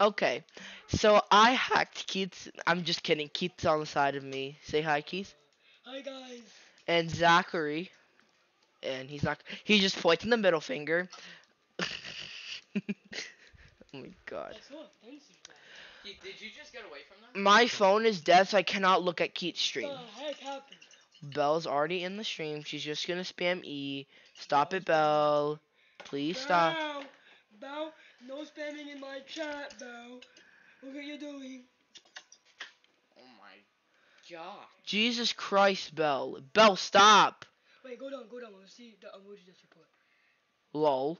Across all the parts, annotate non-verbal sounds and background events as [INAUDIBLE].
Okay, so I hacked Keith. I'm just kidding. Keith's on the side of me. Say hi, Keith. Hi guys. And Zachary. And he's not. He's just pointing the middle finger. [LAUGHS] oh my god. That's so offensive. Keith, did you just get away from them? My phone is dead, so I cannot look at Keith's What stream. the heck happened? Belle's already in the stream. She's just gonna spam E. Stop it, Belle. Please stop. Bow, bow, no spamming in my chat, bow. Look what you're doing. Oh my god. Jesus Christ, Bell. Bell, stop. Wait, go down, go down. Let's see the emoji that you put. Lol.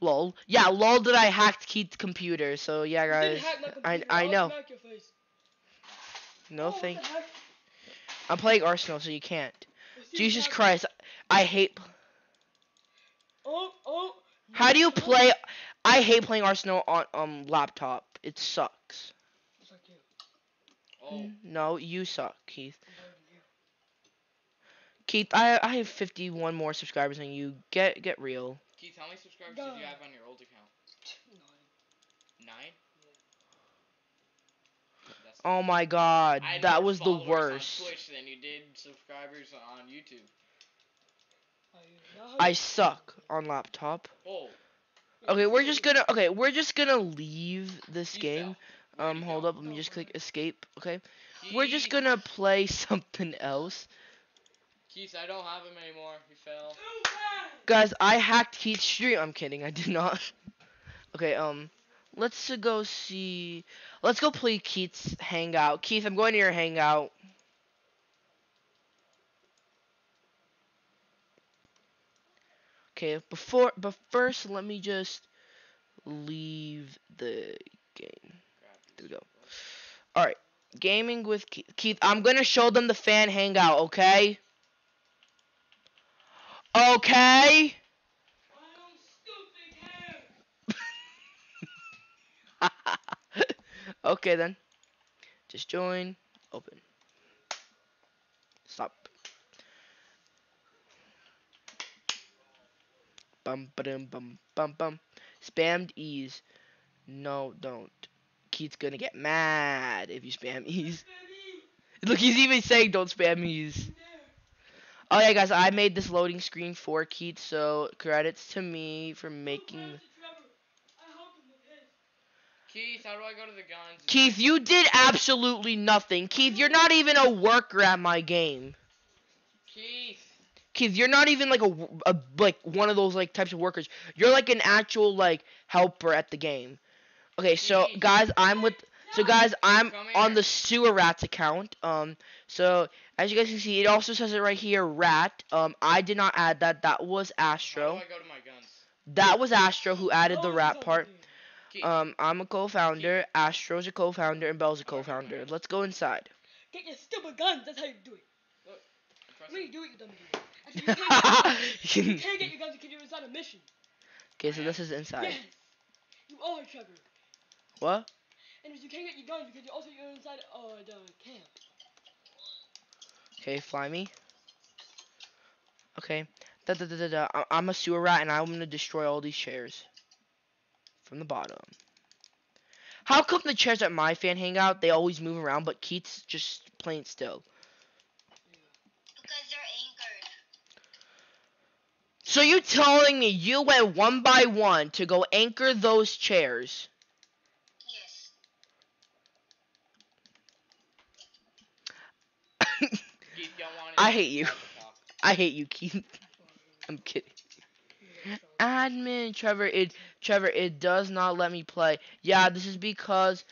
Lol. Lol. Yeah, lol that I hacked Keith's computer. So yeah, You guys. didn't hack my I computer. I I'll know. smack your face. No Oh, thank. the heck? I'm playing Arsenal, so you can't. Jesus Christ. I hate. Oh, oh. How do you oh. play? I hate playing Arsenal on um laptop. It sucks. Like you. Oh. No, you suck, Keith. I'm better than you. Keith, I I have 51 more subscribers than you. Get get real. Keith, how many subscribers did you have on your old account? Nine. Nine? That's Oh my God, I that was the followers worst. On Twitch than you did subscribers on YouTube. I I suck on laptop. Oh. Okay, we're just gonna okay, we're just gonna leave this game. Um, hold up, let me just click escape. Okay, we're just gonna play [LAUGHS] something else, Keith, I don't have him anymore. He fell. Guys. I hacked Keith's stream. I'm kidding, I did not. [LAUGHS] okay, um, let's go see. Let's go play Keith's hangout. Keith, I'm going to your hangout. Okay, before but first, let me just leave the game. There we go. Alright, gaming with Keith. Keith, I'm gonna show them the fan hangout, okay? Okay? [LAUGHS] Okay then. Just join. Open. Stop. Bum bum bum bum bum. Spammed ease. No, don't. Keith's gonna get mad if you spam ease. Baby, Look, he's even saying don't spam ease. there. Oh yeah, guys, I made this loading screen for Keith, so credits to me for making. grabs the Trevor? I helped him with his. Keith, how do I go to the guns? Keith, you did absolutely nothing. Keith, you're not even a worker at my game. Keith. Keith, you're not even like a, a like one of those like types of workers. You're like an actual like helper at the game. Okay, so guys, I'm with. So guys, I'm on the sewer rats account. Um, so as you guys can see, it also says it right here, rat. Um, I did not add that. That was Astro. do I go to my guns? That was Astro who added the Oh, rat part. over there. Keith. Um, I'm a co-founder. Astro's a co-founder, and Bell's a co-founder. Let's go inside. Get your stupid guns. That's how you do it. Press What do it. you do it, you dumb idiot? [LAUGHS] You can't, okay, get your guns because you're inside a mission. Okay, so this is inside. Yes. You are Trevor. What? And you can't get your guns because you're also you're inside uh the camp. Okay, fly me. Okay. Da, da, da, da, da. I- I'm a sewer rat, and I'm gonna destroy all these chairs from the bottom. How come the chairs at my fan hangout they always move around, but Keith's just plain still? So you telling me you went one by one to go anchor those chairs? Yes. [COUGHS] Keith, y'all want I hate you. Have a [LAUGHS] talk. I hate you, Keith. [LAUGHS] I'm kidding. Admin, Trevor, it Trevor, it does not let me play. Yeah, this is because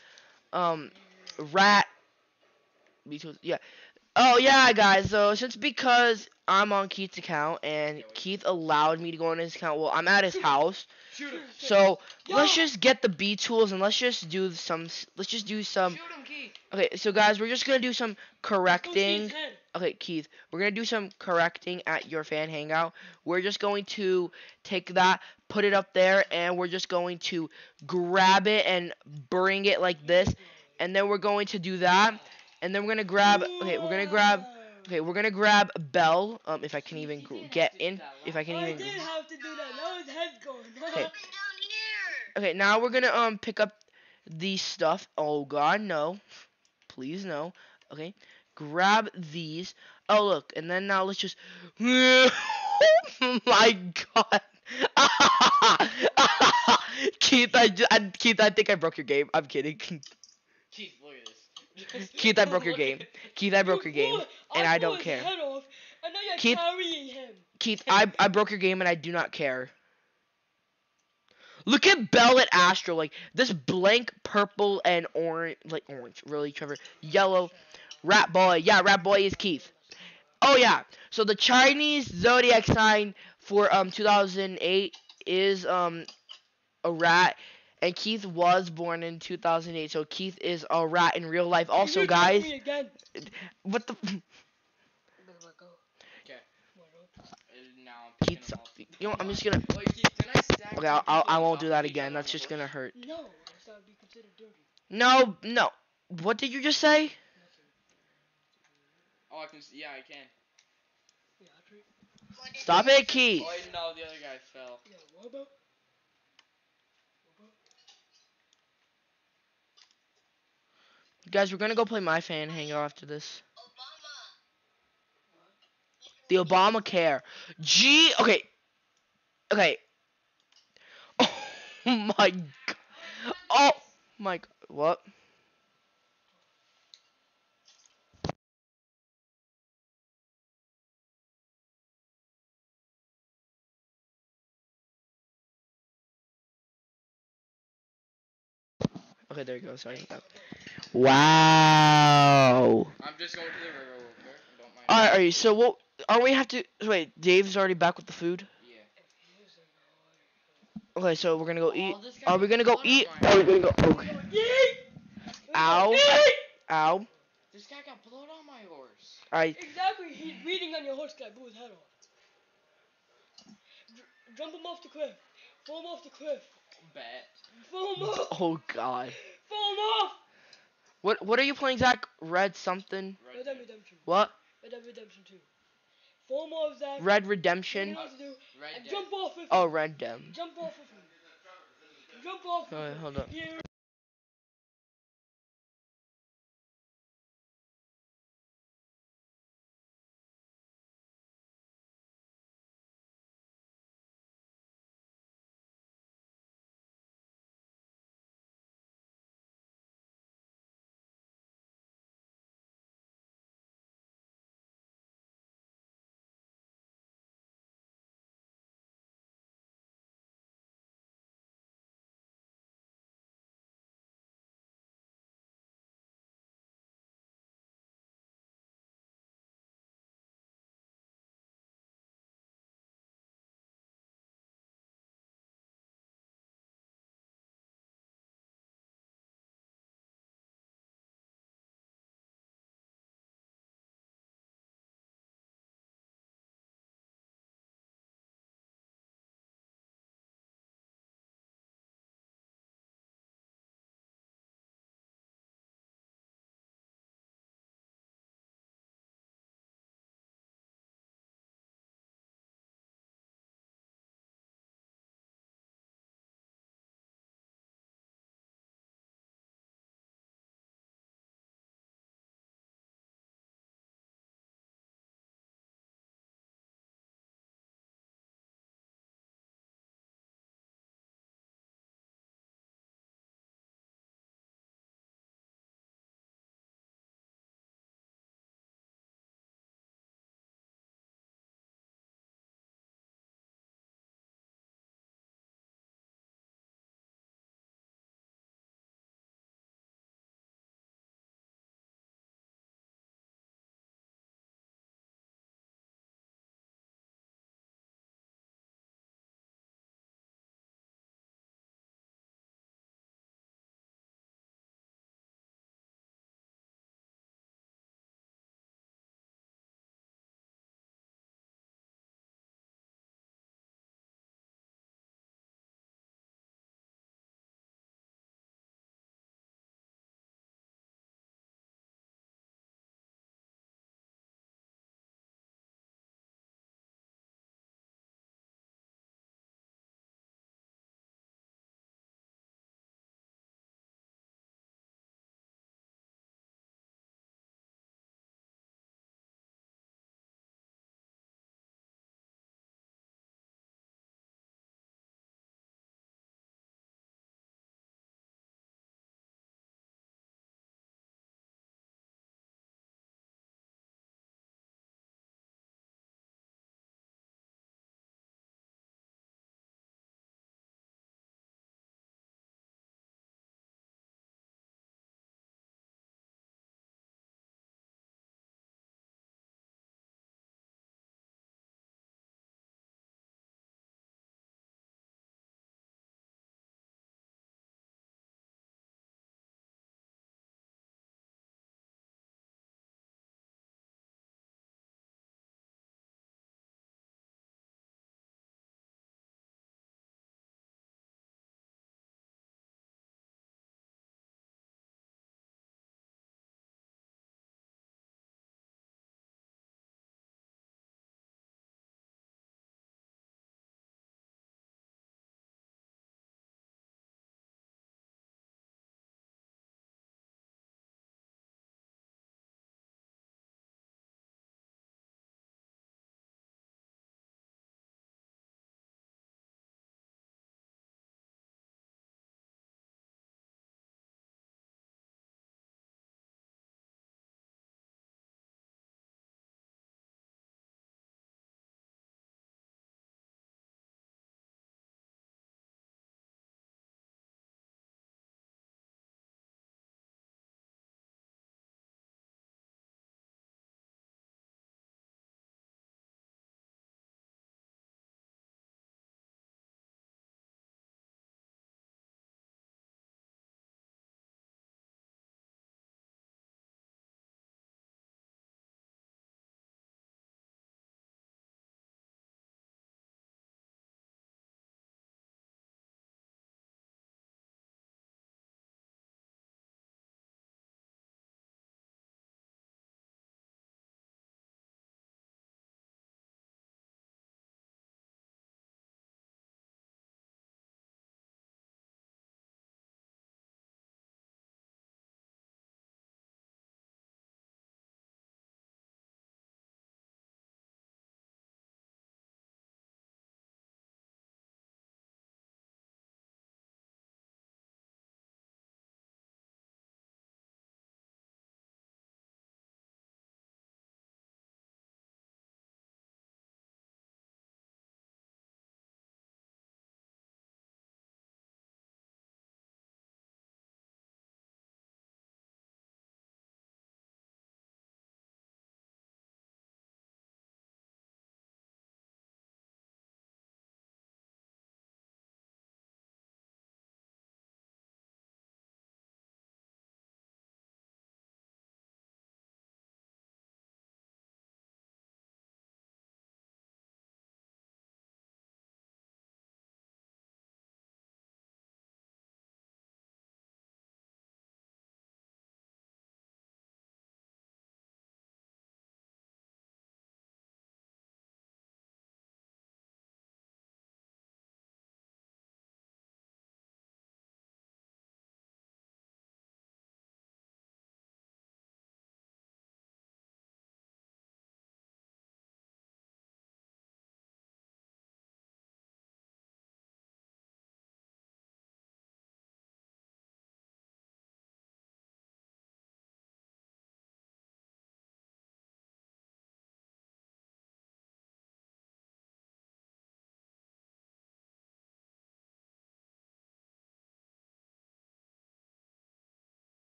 um rat because yeah. Oh yeah, guys. So since because I'm on Keith's account and Keith allowed me to go on his account, well, I'm at his house. So let's just get the B tools and let's just do some. Let's just do some. Shoot him, Keith. Okay, so guys, we're just gonna do some correcting. Okay, Keith, we're gonna do some correcting at your fan hangout. We're just going to take that, put it up there, and we're just going to grab it and bring it like this, and then we're going to do that, and then we're gonna grab. Okay, we're gonna grab. Okay, we're gonna grab Bell. Um, if I can even get in, if I can I even. did have to do that. Now his head's going. Okay. Come down here. Okay, now we're gonna um pick up. the stuff. Oh god, no. Please no. Okay. Grab these. Oh look, and then now let's just [LAUGHS] Oh my god. [LAUGHS] Keith, I, ju- I Keith, I think I broke your game. I'm kidding. Keith, look at this. Keith, I broke your game. [LAUGHS] Keith, I broke your game. and I don't care. Head off, and now you're Keith- Keith, I, I broke your game and I do not care. Look at Bell at Astro, like this blank purple and orange, like orange, really, Trevor, yellow, Rat Boy, yeah, Rat Boy is Keith. Oh yeah, so the Chinese zodiac sign for um 2008 is um a rat, and Keith was born in 2008, so Keith is a rat in real life. Also, You guys, me again. what the Better let go. Okay. Come on, bro. And now I'm Keith? You know, I'm just gonna. Wait, Keith, can I stack Okay, I'll, I'll, I will not do that again. That's just gonna hurt. No, that's that would be considered dirty. No, no. What did you just say? Oh, I can. s- Yeah, I can. Yeah, true. What Stop it, Keith. Oh, no, the other guy fell. Yeah, what about? What about? Guys, we're gonna go play my fan hangout after this. Obama. The Obamacare. G. Okay. Okay. [LAUGHS] Oh my. God. Oh my. God. What? Okay, there you go. Sorry. Wow. I'm just going to the river real quick. Don't mind. Alright, alright, so what are we have to wait, Dave's already back with the food? Yeah. Okay, so we're gonna go eat Oh, are we gonna go eat are we gonna go oh. okay. Ow. Ow. This guy got blood on my horse. Alright. Exactly, he's reading on your horse guy, blew his head off. Dr- jump him off the cliff. Fall him off the cliff. Bet. Fall oh, him off. Oh god. Fall him off. What what are you playing, Zach? Red something? Right Red Redemption. What? Red Dead Redemption 2. Fall him off, Zach. Red You Redemption? know what to do. Right And jump off of him. Oh Red Dem. Jump off of him. Jump off. of Alright, him. hold up. You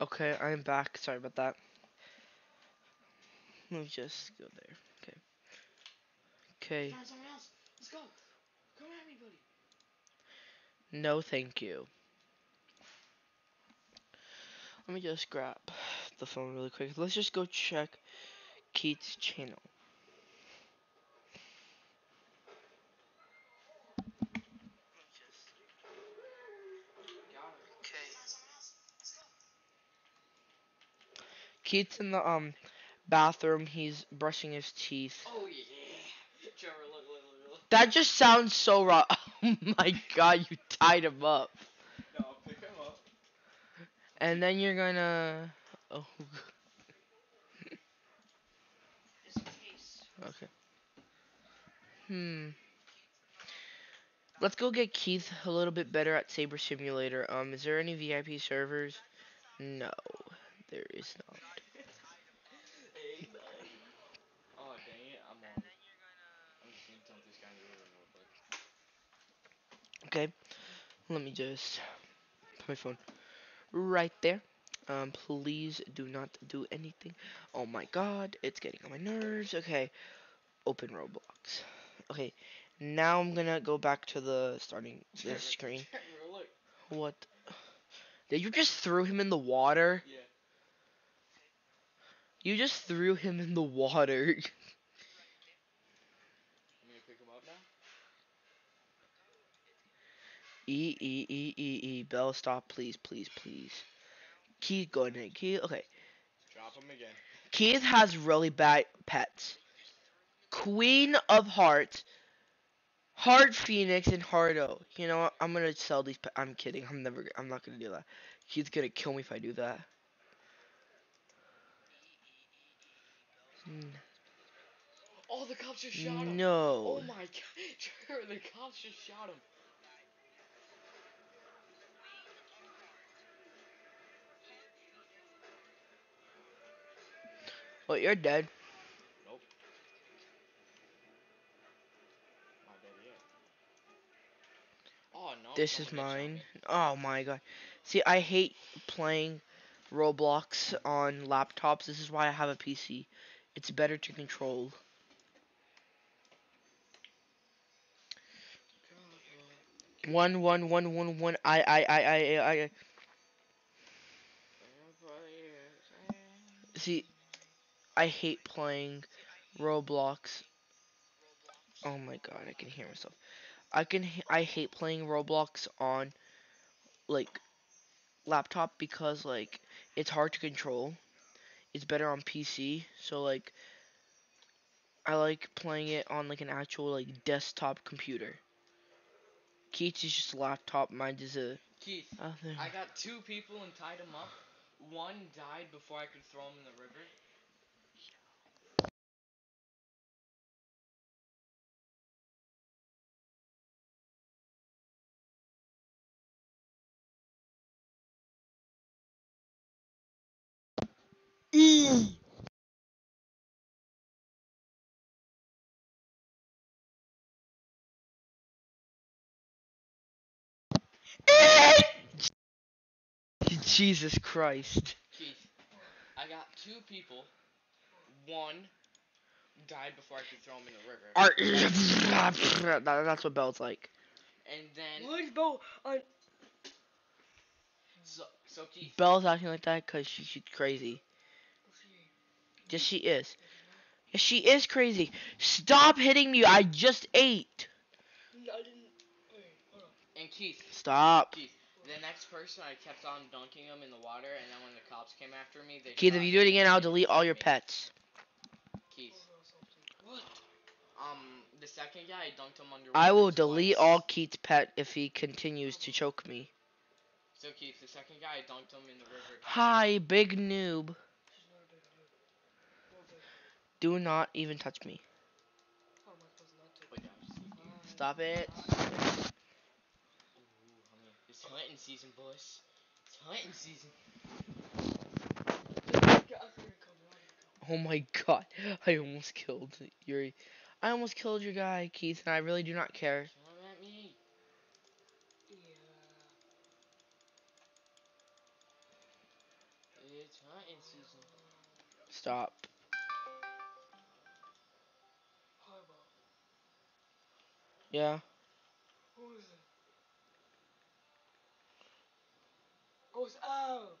Okay, I'm back. Sorry about that. Let me just go there. Okay. Okay. Find someone else. Let's go. Come at me, buddy. No, thank you. Let me just grab the phone really quick. Let's just go check Keith's channel. Keith's in the um bathroom. He's brushing his teeth. Oh yeah. Trevor, look, look, look. That just sounds so wrong. [LAUGHS] Oh my god, you tied him up. No, pick him up. And then you're gonna. Oh, okay. Hmm. Let's go get Keith a little bit better at Saber Simulator. Um, is there any VIP servers? No, there is not. Hey, bud. Oh dang it, I'm on. I'm just gonna dump this guy in the river real quick. Okay, let me just put my phone right there. Um, please do not do anything. Oh my god, it's getting on my nerves. Okay, open Roblox. Okay, now I'm gonna go back to the starting the screen. What? Did you just threw him in the water? Yeah. You just threw him in the water. [LAUGHS] You want me to pick him up now? E E E E E. Bell, stop, please, please, please. Keith, go ahead. Keith, okay. Drop him again. Keith has really bad pets. Queen of Hearts, Heart Phoenix, and Hardo. You know what? I'm gonna sell these. Pe- I'm kidding. I'm never. I'm not gonna do that. Keith's gonna kill me if I do that. N- Oh, the cops just shot him. No. Oh my [LAUGHS] god. The cops just shot him. Well, you're dead. Nope. Dead. Oh no. This is someone just shot mine. Oh my god. See, I hate playing Roblox on laptops. This is why I have a PC. It's better to control. One, one, one, one, one. I, I, I, I, I. I. See, I hate playing Roblox. Oh my god, I can hear myself. I can. I hate playing Roblox on like laptop because like it's hard to control. It's better on PC. So like I like playing it on like an actual like desktop computer. Keith's is just a laptop. Mine is a. Keith, other- I got two people and tied them up. One died before I could throw him in the river. Jesus Christ. Keith, I got two people. One died before I could throw him in the river. Ar- [LAUGHS] That- That's what Bell's like. And then, Why is Bo on? so, so Keith, Belle's acting like that because she, she's crazy. Yes, she is. Yes, she is crazy. Stop hitting me. I just ate. I didn't. Wait, hold on. and Keith, Stop. Keith, the next person I kept on dunking him in the water, and then when the cops came after me, they Keith, if you do it again, I'll delete all your pets. Keith, What? um, the second guy, I dunked him under. I will delete twice. all Keith's pet if he continues to choke me. So Keith, the second guy, I dunked him in the river. Hi, big noob. She's not a big dude. Well, big. Do not even touch me. Stop am I supposed not to? Wait, no, just- Stop it. Ooh, honey, it's hunting season, boys. It's hunting season. Oh my god. I almost killed Yuri. I almost killed your guy, Keith, and I really do not care. Stop. Yeah. Who is it? Oh, it's Ab.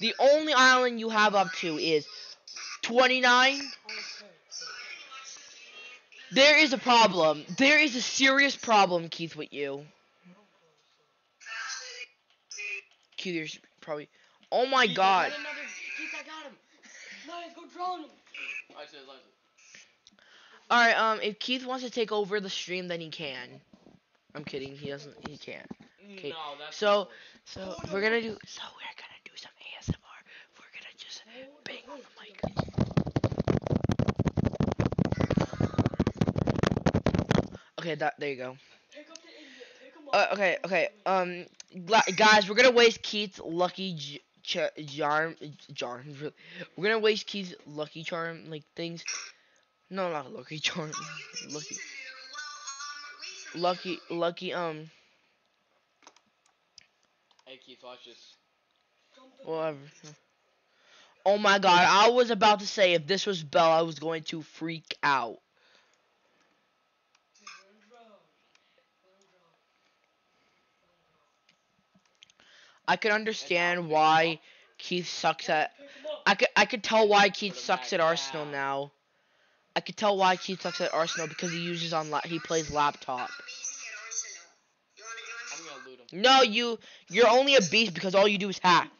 the only island you have up to is 29? There is a problem. There is a serious problem, Keith, with you. Keith, you're probably. Oh my Keith, I god. got another. Keith, I got him. Nice, go drown him. I said, I said. Alright, um, if Keith wants to take over the stream, then he can. I'm kidding. He doesn't. He can't. Okay, No, that's so- So we're gonna do. So we're gonna do some ASMR. We're gonna just bang on the mic. Okay, that there you go. Pick up the idiot. Pick him up. Uh, okay, okay. Um, guys, we're gonna waste Keith's lucky j- ch- charm. Charm. We're gonna waste Keith's lucky charm like things. No, not lucky charm. [LAUGHS] Lucky, lucky, lucky. Um, Hey, Keith, watch this. Whatever. Oh my god, I was about to say if this was Belle, I was going to freak out. Let him drown. Let him drown. I could understand why Keith sucks at. Pick him up. I could I could tell why Keith sucks at Arsenal now. I could tell why Keith sucks at Arsenal because he uses on la- he plays laptop. Amazing at Arsenal. You want to I'm join me? gonna loot him. No, you you're only a beast because all you do is hack.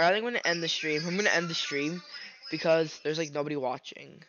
Alright, I think I'm gonna end the stream. I'm gonna end the stream because there's like nobody watching.